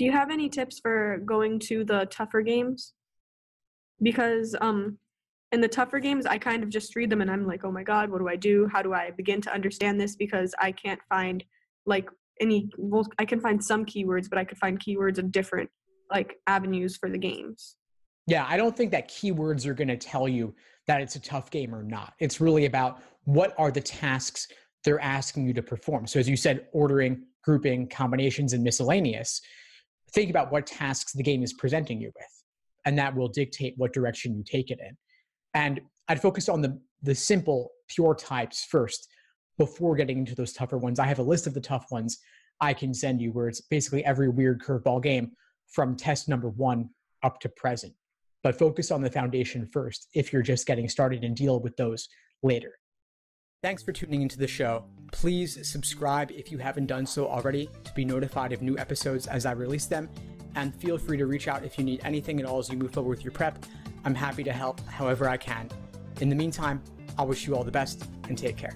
Do you have any tips for going to the tougher games? Because um in the tougher games I kind of just read them and I'm like, "Oh my god, what do I do? How do I begin to understand this because I can't find like any well I can find some keywords, but I could find keywords of different like avenues for the games." Yeah, I don't think that keywords are going to tell you that it's a tough game or not. It's really about what are the tasks they're asking you to perform. So as you said, ordering, grouping, combinations, and miscellaneous think about what tasks the game is presenting you with and that will dictate what direction you take it in. And i'd focus on the the simple pure types first before getting into those tougher ones. I have a list of the tough ones i can send you where it's basically every weird curveball game from test number one up to present. But focus on the foundation first if you're just getting started and deal with those later. Thanks for tuning into the show. Please subscribe if you haven't done so already to be notified of new episodes as I release them. And feel free to reach out if you need anything at all as you move forward with your prep. I'm happy to help however I can. In the meantime, I wish you all the best and take care.